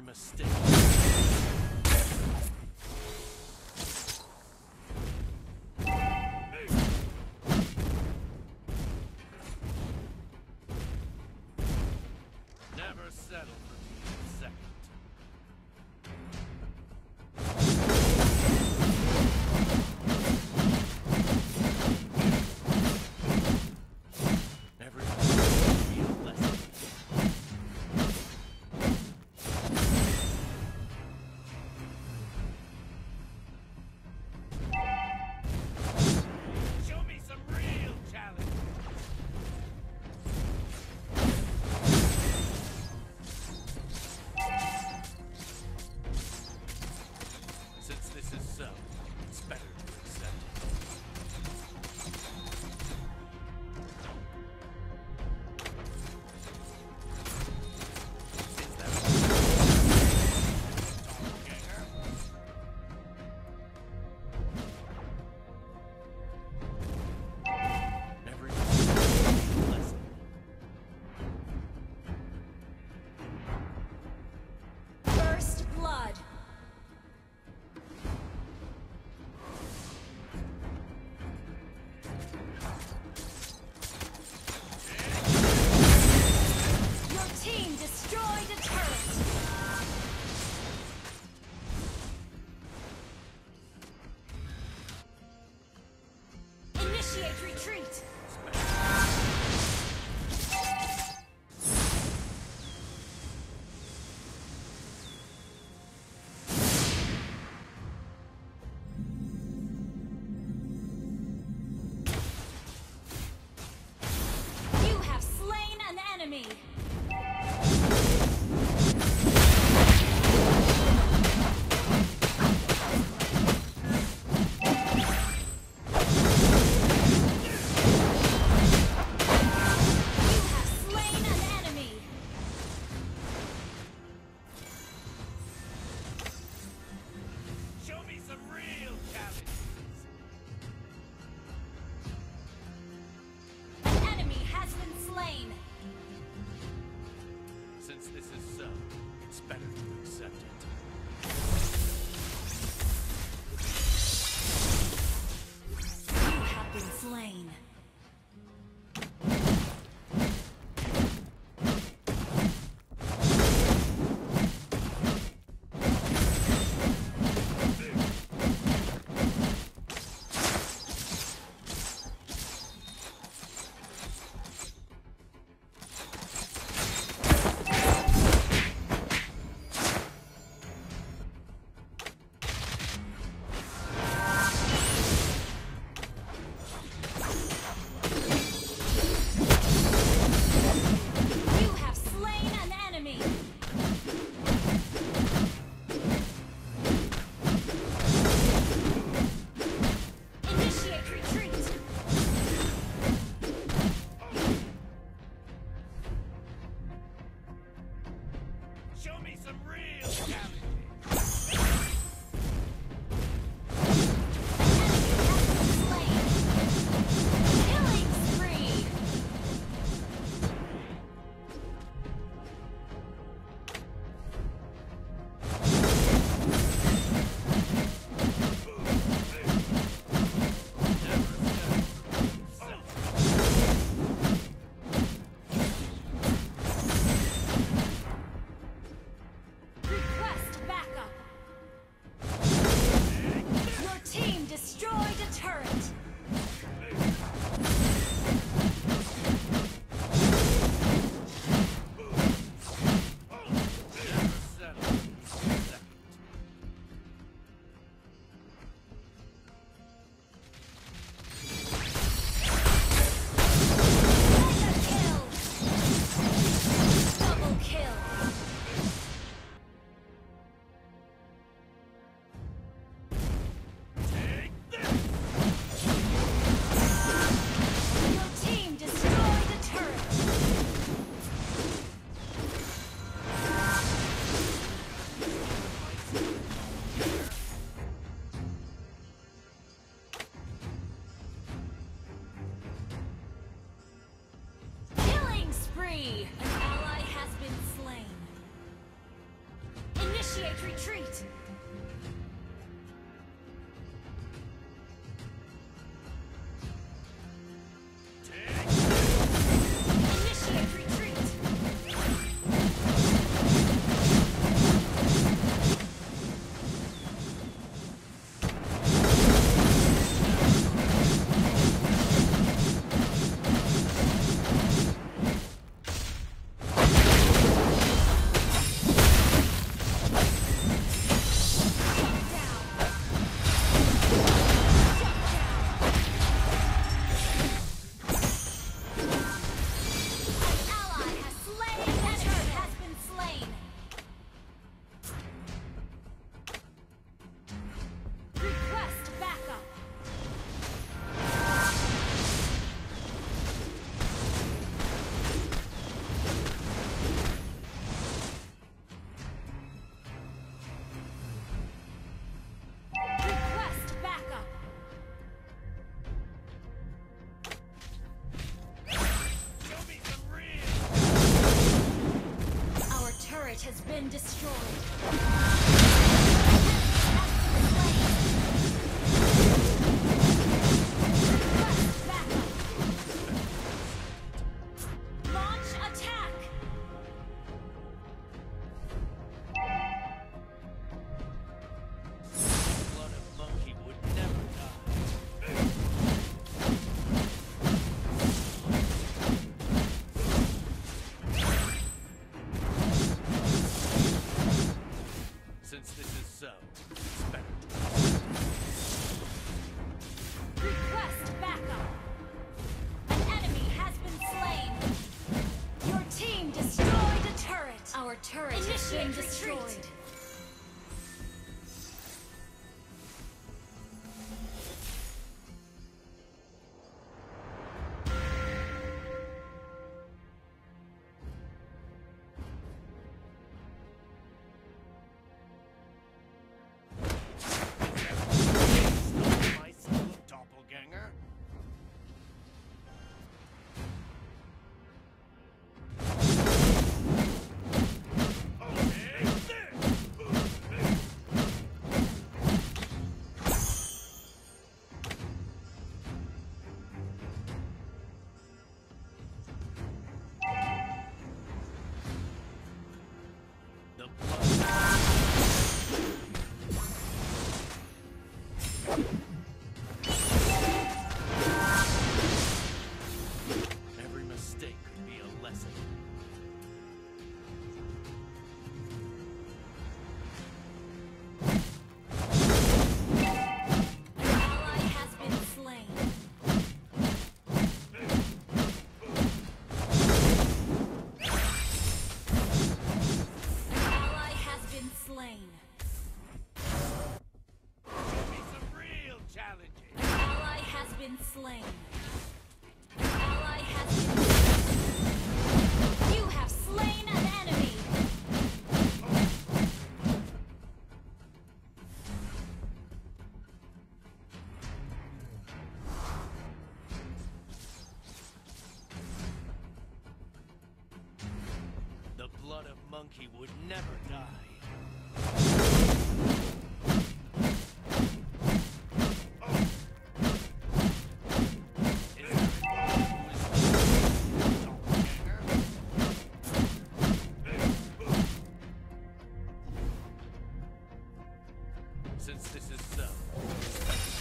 mistake. This is so,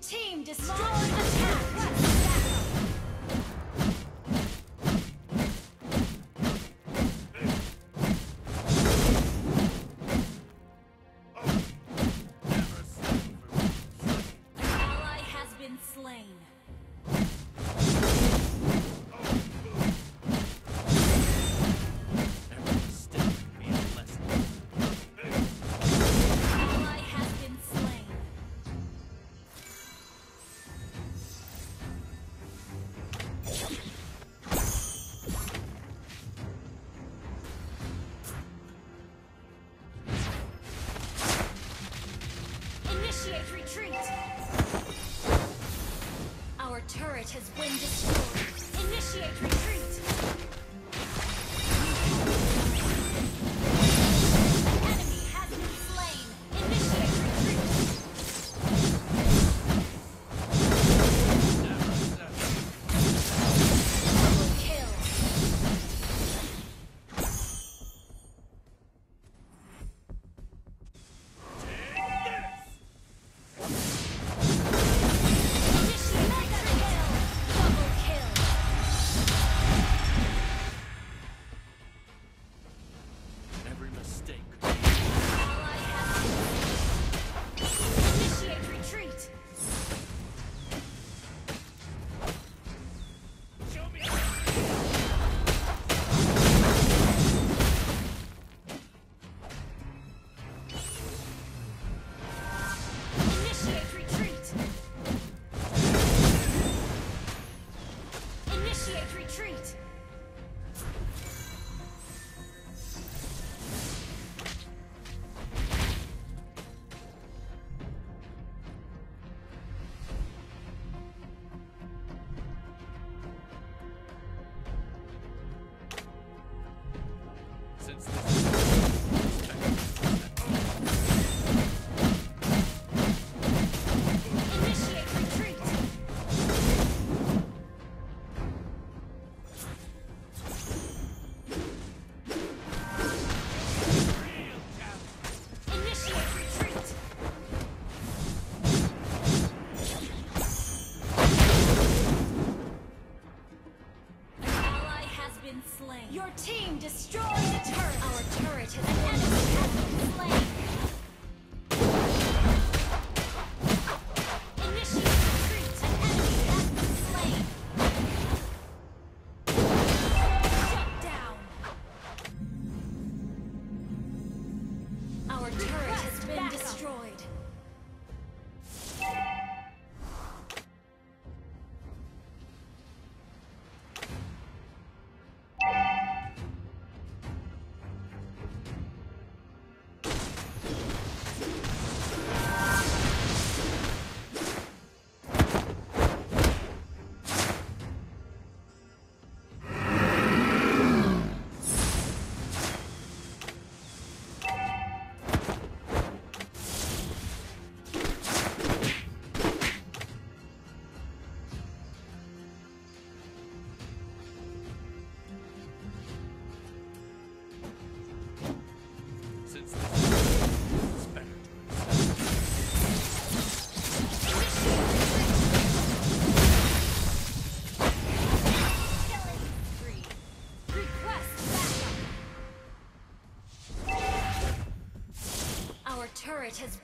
team destroyed attack. Destroyed. Initiate retreat.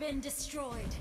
Been destroyed.